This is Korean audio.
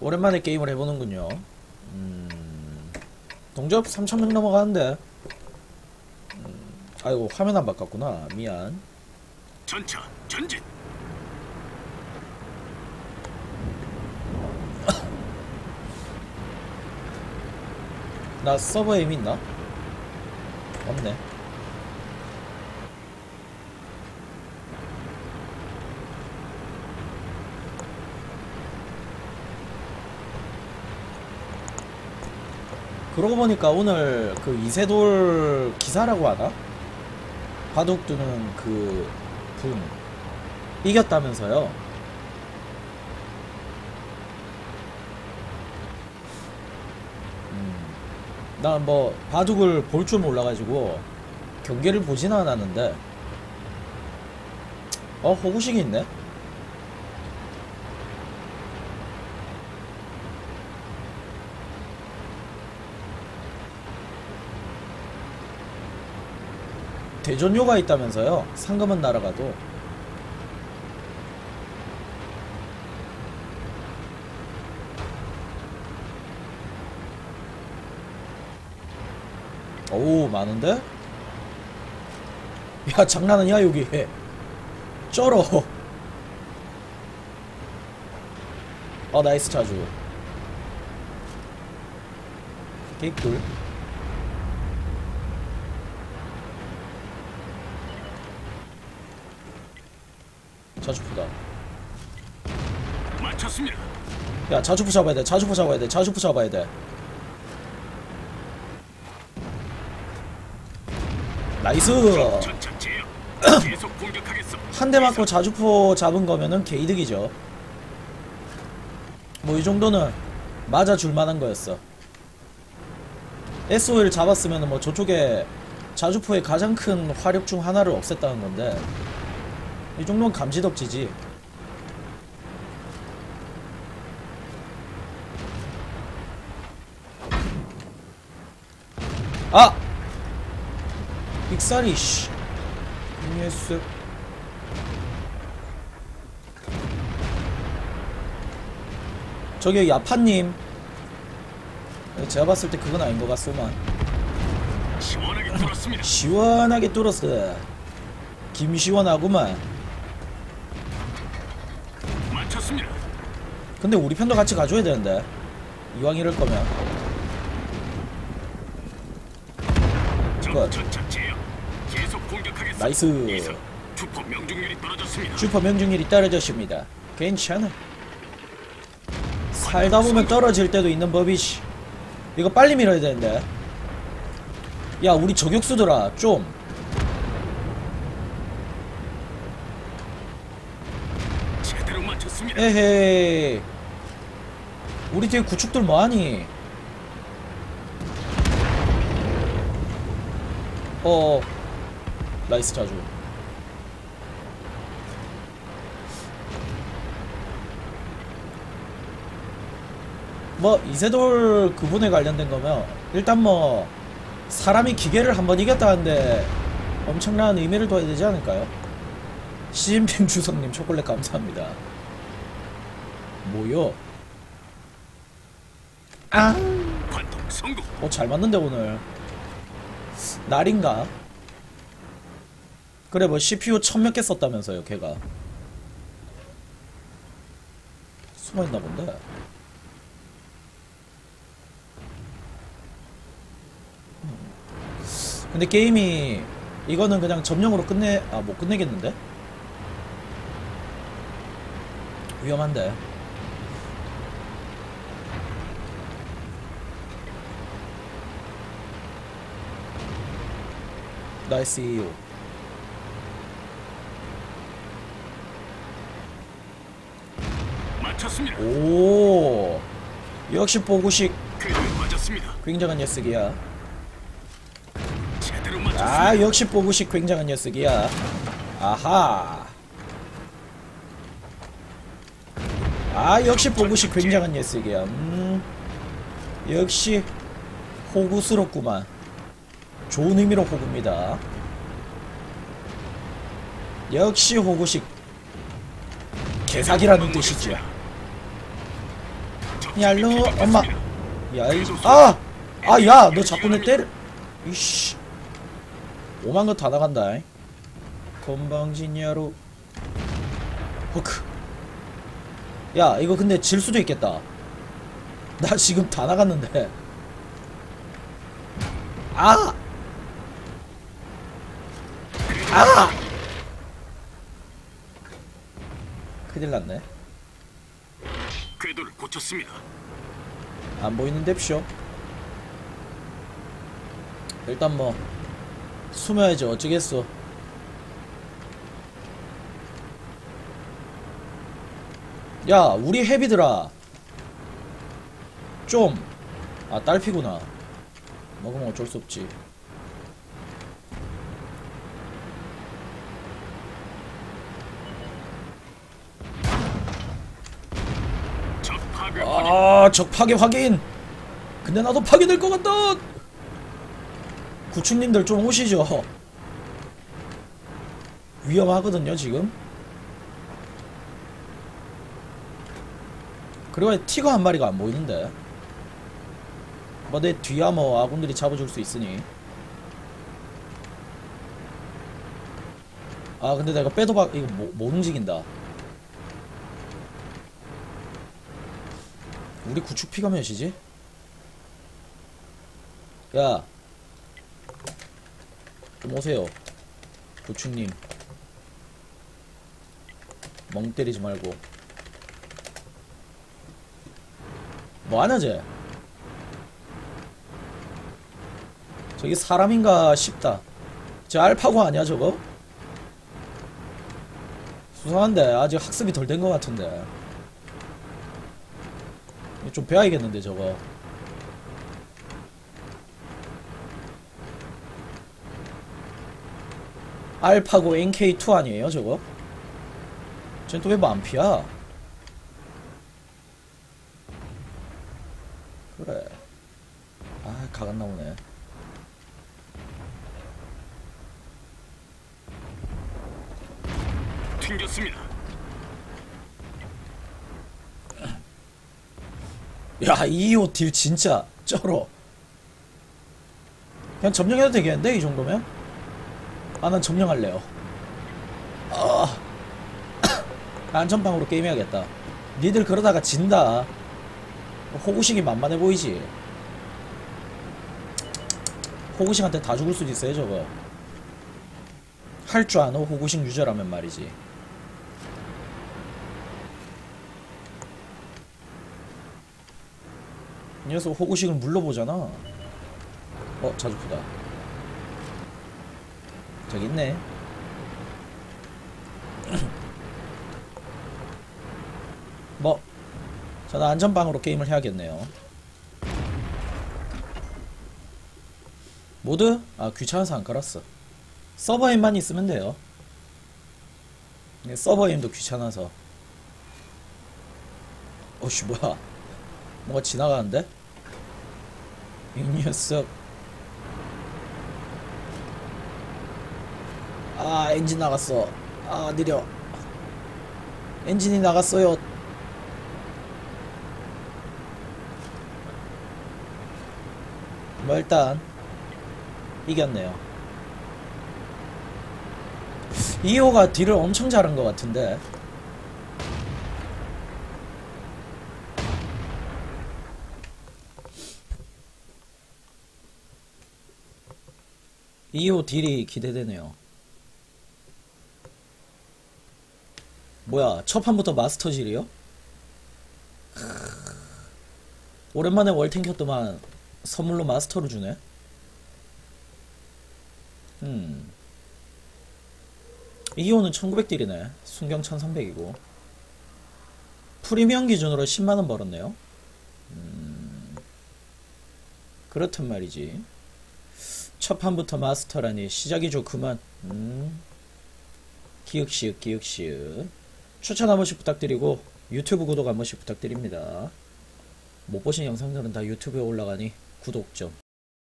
오랜만에 게임을 해보는군요. 음, 동접 3,000명 넘어가는데. 음, 아이고, 화면 안 바꿨구나. 미안. 전차 전진. 나 서버 에임 있나? 없네. 그러고 보니까 오늘 그 이세돌 기사라고 하나? 바둑 두는 그 분 이겼다면서요? 난뭐 바둑을 볼 줄 몰라가지고 경기를 보진 않았는데 어 호구식이 있네 대전료가 있다면서요? 상금은 날아가도. 오 많은데? 야 장난 아니야 여기. 쩔어. 어 나이스 자주. 개꿀 자주포다 맞췄습니다. 야 자주포 잡아야 돼 자주포 잡아야 돼 자주포 잡아야 돼 nice. 한 대 맞고 자주포 잡은 거면은 개이득이죠. 뭐 이 정도는 맞아줄 만한 거였어. SO를 잡았으면 뭐 저쪽에 자주포의 가장 큰 화력 중 하나를 없앴다는 건데 이 정도는 감지덕지지. 아! 삑사리 씨. yes. 저기 야파님 제가 봤을 때 그건 아닌 것 같소만 시원하게 뚫었습니다. 시원하게 뚫었어 김시원하구만 근데 우리 편도 같이 가줘야 되는데 이왕 이럴 거면 공격하겠어. nice. 주포 명중률이 떨어졌습니다. 주포 명중률이 떨어졌습니다 괜찮아 살다 보면 떨어질 때도 있는 법이지 이거 빨리 밀어야 되는데 야 우리 저격수들아 좀 맞췄습니다. 에헤이. 우리 뒤에 구축들 뭐하니? 어. nice 자주. 뭐 이세돌 그분에 관련된 거면 일단 뭐 사람이 기계를 한번 이겼다는데 엄청난 의미를 둬야 되지 않을까요? 시진핑 주석님 초콜릿 감사합니다 뭐요? 아, 관통 성공. 어, 잘 맞는데, 오늘. 날인가? 그래, 뭐, CPU 천몇 개 썼다면서요, 걔가. 숨어 있나 본데. 음. 근데 게임이, 이거는 그냥 점령으로 끝내, 아, 못 끝내겠는데? 위험한데. nice 이유. 맞췄습니다. 오 역시 호구식. 굉장한 녀석이야. 아 역시 호구식 굉장한 녀석이야 아하 아 역시 호구식 굉장한 녀석이야 음 역시 호구스럽구만 좋은 의미로 호구입니다. 역시 호구식 개사기라는 뜻이죠 얄로 엄마. 야이 아! 아 야 너 자꾸 내 때려. 이씨. 오만 거 다 나간다 이. 건방진야로. 호크. 야 이거 근데 질 수도 있겠다. 나 지금 다 나갔는데. 아! 아! 큰일 났네. 궤도를 고쳤습니다. 안 보이는데쇼. 일단 뭐 숨어야지. 어쩌겠어 야 우리 헤비들아. 좀 아 딸피구나. 먹으면 어쩔 수 없지 적 파괴 확인. 아, 적 파괴 확인. 근데 나도 파괴될 것 같다. 구축님들 좀 오시죠. 위험하거든요, 지금. 그리고 티거 한 마리가 안 보이는데. 뭐 내 뒤야 뭐 아군들이 잡아줄 수 있으니. 아 근데 내가 빼도 박 이거 못, 못 움직인다. 우리 구축 피가 몇이지? 야. 좀 오세요. 구축님. 멍 때리지 말고. 뭐 하냐, 쟤? 저기 사람인가 싶다. 저 알파고 아니야, 저거? 수상한데, 아직 학습이 덜 된 것 같은데. 이거 좀 배워야겠는데 저거 알파고 NK2 아니에요 저거? 쟤는 또왜 만피야? 그래 아 가간 나오네 튕겼습니다. 야, 이호 딜 진짜 쩔어. 그냥 점령해도 되겠는데, 이 정도면? 아, 난 점령할래요. 아, 안전방으로 게임해야겠다. 니들 그러다가 진다. 호구식이 만만해 보이지? 호구식한테 다 죽을 수도 있어요, 저거. 할 줄 아는 호구식 유저라면 말이지. 이 녀석 호구식을 물러보잖아. 어, 자주프다. 저기 있네. 뭐, 저는 안전방으로 게임을 해야겠네요. 모드? 아, 귀찮아서 안 깔았어. 서버임만 있으면 돼요. 네, 서버임도 귀찮아서. 어씨, 뭐야. 뭔가 지나가는데? 이 녀석. 아 엔진 나갔어. 아 느려. 엔진이 나갔어요. 뭐 일단 이겼네요. 2호가 딜을 엄청 잘한 것 같은데 이호 딜이 기대되네요. 뭐야, 첫 판부터 마스터 질이요? 오랜만에 월탱 켰더만 선물로 마스터를 주네? 음. 이호는 1900딜이네. 순경 1300이고. 프리미엄 기준으로 10만원 벌었네요. 음. 그렇단 말이지. 첫 판부터 마스터라니 시작이죠 그만. 음. 기억시읒 기억시읒 추천 한 번씩 부탁드리고 유튜브 구독 한 번씩 부탁드립니다. 못 보신 영상들은 다 유튜브에 올라가니 구독 좀